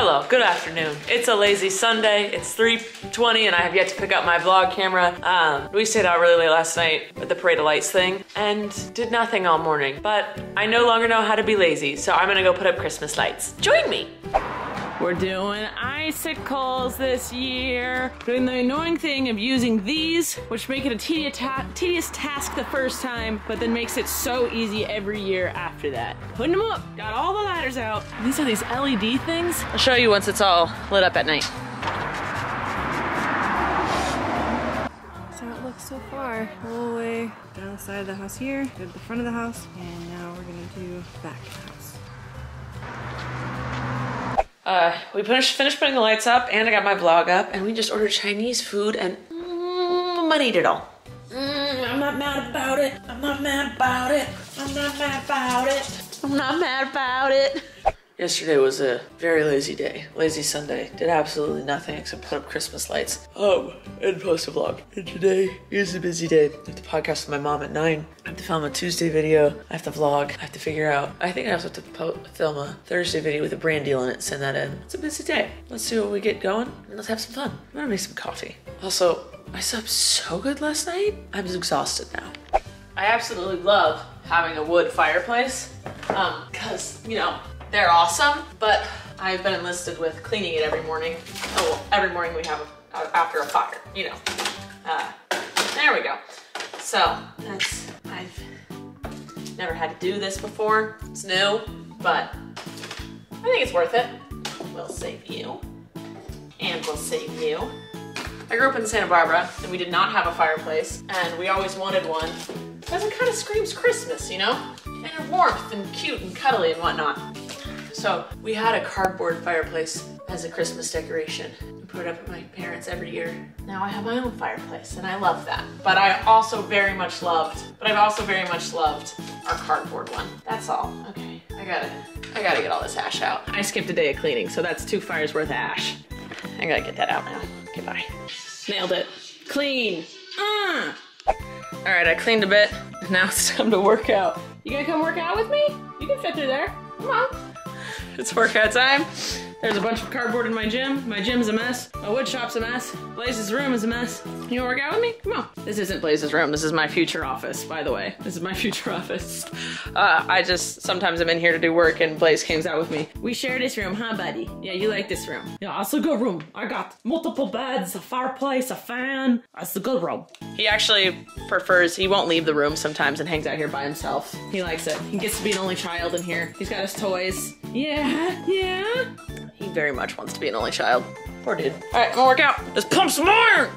Hello, good afternoon. It's a lazy Sunday. It's 3.20 and I have yet to pick up my vlog camera. Um, we stayed out really late last night with the Parade of Lights thing and did nothing all morning. But I no longer know how to be lazy, so I'm gonna go put up Christmas lights. Join me. We're doing icicles this year. Doing the annoying thing of using these, which make it a tedious, ta tedious task the first time, but then makes it so easy every year after that. Putting them up, got all the ladders out. These are these LED things. I'll show you once it's all lit up at night. How it looks so far. All the way down the side of the house here, to the front of the house, and now we're gonna do back of the house. Uh, we finished, finished putting the lights up and I got my vlog up and we just ordered Chinese food and mm, I eat it all. Mm, I'm not mad about it. I'm not mad about it. I'm not mad about it. I'm not mad about it. Yesterday was a very lazy day. Lazy Sunday. Did absolutely nothing except put up Christmas lights. Um, and post a vlog. And today is a busy day. I have to podcast with my mom at 9. I have to film a Tuesday video. I have to vlog. I have to figure out. I think I also have to po- film a Thursday video with a brand deal in it. Send that in. It's a busy day. Let's see what we get going and let's have some fun. I'm gonna make some coffee. Also, I slept so good last night. I'm exhausted now. I absolutely love having a wood fireplace. Um, cause, you know, they're awesome, but I've been enlisted with cleaning it every morning. Oh, well, every morning we have a, after a fire, you know. Uh, there we go. So that's, I've never had to do this before. It's new, but I think it's worth it. We'll save you, and we'll save you. I grew up in Santa Barbara, and we did not have a fireplace, and we always wanted one because it kind of screams Christmas, you know? And warmth and cute and cuddly and whatnot. So we had a cardboard fireplace as a Christmas decoration. I put it up at my parents every year. Now I have my own fireplace and I love that. But I also very much loved, but I've also very much loved our cardboard one. That's all. Okay, I gotta, I gotta get all this ash out. I skipped a day of cleaning, so that's two fires worth of ash. I gotta get that out now. Okay, bye. Nailed it. Clean. Mm. All right, I cleaned a bit. Now it's time to work out. You gonna come work out with me? You can fit through there. Come on. It's workout time. There's a bunch of cardboard in my gym. My gym's a mess. My wood shop's a mess. Blaze's room is a mess. You wanna work out with me? Come on. This isn't Blaze's room. This is my future office, by the way. This is my future office. Uh, I just, sometimes I'm in here to do work and Blaze hangs out with me. We share this room, huh, buddy? Yeah, you like this room. Yeah, it's a good room. I got multiple beds, a fireplace, a fan. It's a good room. He actually prefers, he won't leave the room sometimes and hangs out here by himself. He likes it. He gets to be an only child in here. He's got his toys. Yeah, yeah. He very much wants to be an only child. Poor dude. All right, I'm gonna work out. Let's pump some more!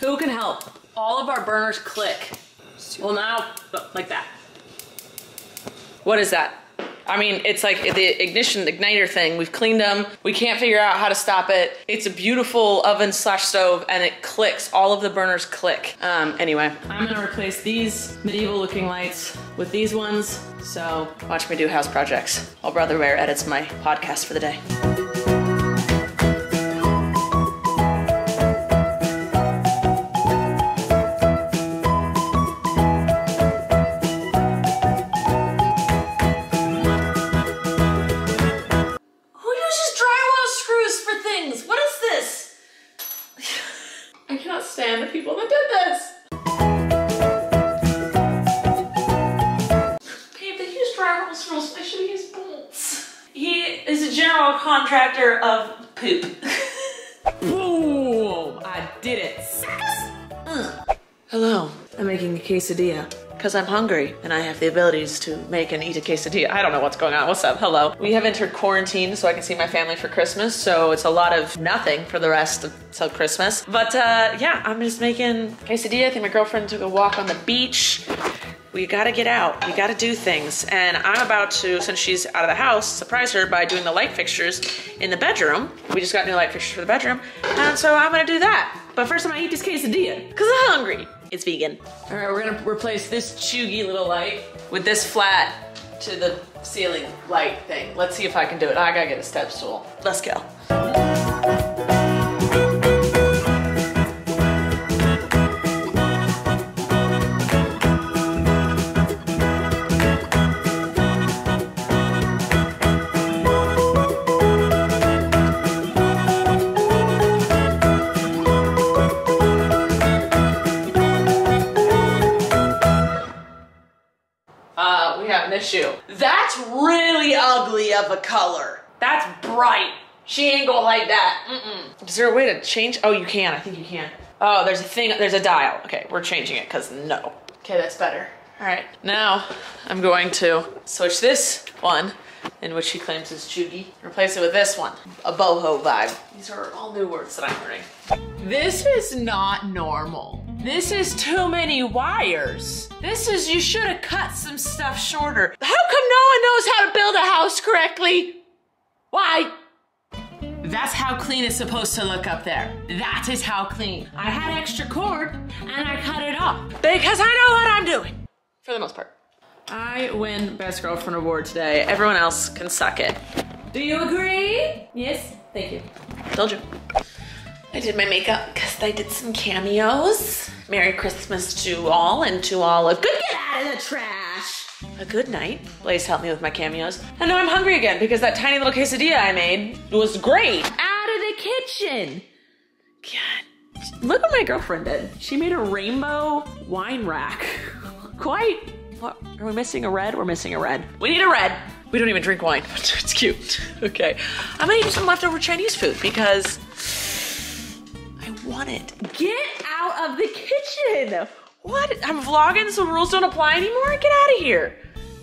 Who can help? All of our burners click. Well now, like that. What is that? I mean, it's like the ignition igniter thing. We've cleaned them. We can't figure out how to stop it. It's a beautiful oven slash stove and it clicks. All of the burners click. Um, anyway, I'm gonna replace these medieval looking lights with these ones. So watch me do house projects while Brother Bear edits my podcast for the day. Cannot the people that did this. Babe, they use drywall screws. They should use bolts. He is a general contractor of poop. Boom! I did it. Ugh. Hello. I'm making a quesadilla. Because I'm hungry and I have the abilities to make and eat a quesadilla. I don't know what's going on. What's up? Hello. We have entered quarantine so I can see my family for Christmas. So it's a lot of nothing for the rest of till Christmas. But uh, yeah, I'm just making quesadilla. I think my girlfriend took a walk on the beach. We gotta get out. We gotta do things. And I'm about to, since she's out of the house, surprise her by doing the light fixtures in the bedroom. We just got new light fixtures for the bedroom. And so I'm gonna do that. But first I'm gonna eat this quesadilla, because I'm hungry. It's vegan. All right, we're gonna replace this chuggy little light with this flat to the ceiling light thing. Let's see if I can do it. I gotta get a step stool. Let's go. Shoe. That's really ugly of a color. That's bright. She ain't gonna like that. Mm-mm. Is there a way to change? Oh, you can. I think you can. Oh, there's a thing. There's a dial. Okay, we're changing it because no. Okay, that's better. All right, now I'm going to switch this one, in which he claims is chuggy, replace it with this one, a boho vibe. These are all new words that I'm learning. This is not normal. This is too many wires. This is, you should have cut some stuff shorter. How come no one knows how to build a house correctly? Why? That's how clean it's supposed to look up there. That is how clean. I had extra cord and I cut it off because I know what I'm doing. For the most part. I win Best Girlfriend Award today. Everyone else can suck it. Do you agree? Yes? Thank you. Told you. I did my makeup I did some cameos. Merry Christmas to all and to all a good get out of the trash. A good night. Blaze helped me with my cameos. And now I'm hungry again because that tiny little quesadilla I made was great. Out of the kitchen. God. Look what my girlfriend did. She made a rainbow wine rack. Quite. What? Are we missing a red? We're missing a red. We need a red. We don't even drink wine, but it's cute. Okay. I'm gonna eat some leftover Chinese food because want it. Get out of the kitchen. What? I'm vlogging, so rules don't apply anymore? Get out of here.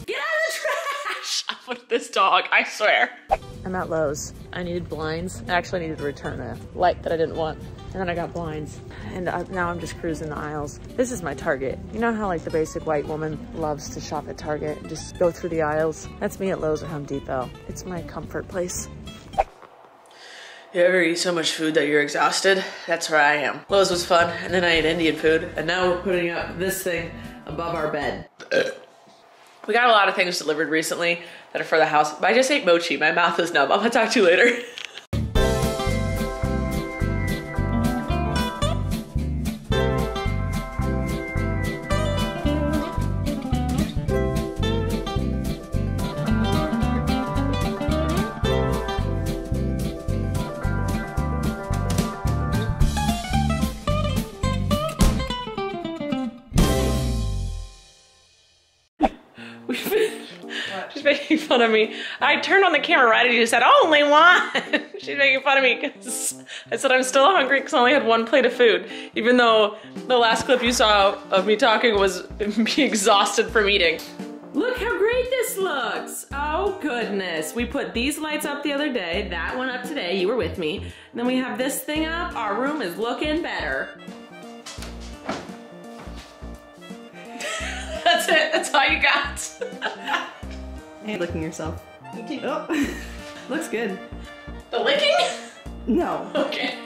Get out of the trash. I'm with this dog, I swear. I'm at Lowe's. I needed blinds. I actually needed to return a light that I didn't want. And then I got blinds. And uh, now I'm just cruising the aisles. This is my Target. You know how like the basic white woman loves to shop at Target and just go through the aisles? That's me at Lowe's or Home Depot. It's my comfort place. You ever eat so much food that you're exhausted? That's where I am. Lowe's was fun, and then I ate Indian food, and now we're putting up this thing above our bed. We got a lot of things delivered recently that are for the house, but I just ate mochi. My mouth is numb. I'm gonna talk to you later. She's making fun of me. I turned on the camera right and you said, only one. She's making fun of me because I said I'm still hungry because I only had one plate of food. Even though the last clip you saw of me talking was me exhausted from eating. Look how great this looks. Oh goodness. We put these lights up the other day, that one up today, you were with me. And then we have this thing up, our room is looking better. That's it, that's all you got. And licking yourself. Oh, looks good. The licking? No. Okay.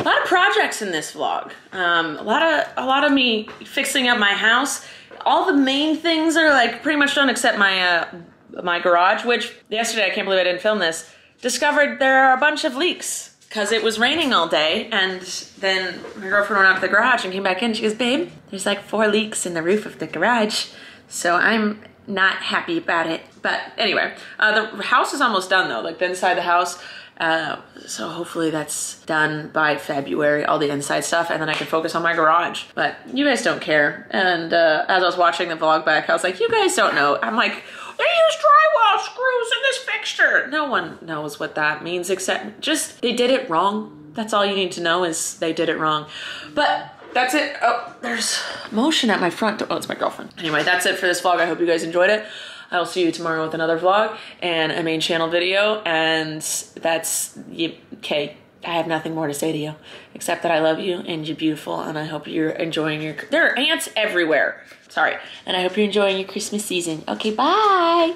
a lot of projects in this vlog. Um, a lot of a lot of me fixing up my house. All the main things are like pretty much done except my uh, my garage, which yesterday I can't believe I didn't film this. Discovered there are a bunch of leaks because it was raining all day, and then my girlfriend went out to the garage and came back in. She goes, "Babe, there's like four leaks in the roof of the garage." So I'm not happy about it. But anyway, uh, the house is almost done though, like the inside of the house. Uh, so hopefully that's done by February, all the inside stuff, and then I can focus on my garage. But you guys don't care. And uh, as I was watching the vlog back, I was like, you guys don't know. I'm like, they use drywall screws in this fixture. No one knows what that means except just they did it wrong. That's all you need to know is they did it wrong. But that's it. Oh, there's motion at my front door. Oh, it's my girlfriend. Anyway, that's it for this vlog. I hope you guys enjoyed it. I will see you tomorrow with another vlog and a main channel video. And that's, okay, I have nothing more to say to you except that I love you and you're beautiful and I hope you're enjoying your, there are ants everywhere. Sorry. And I hope you're enjoying your Christmas season. Okay, bye.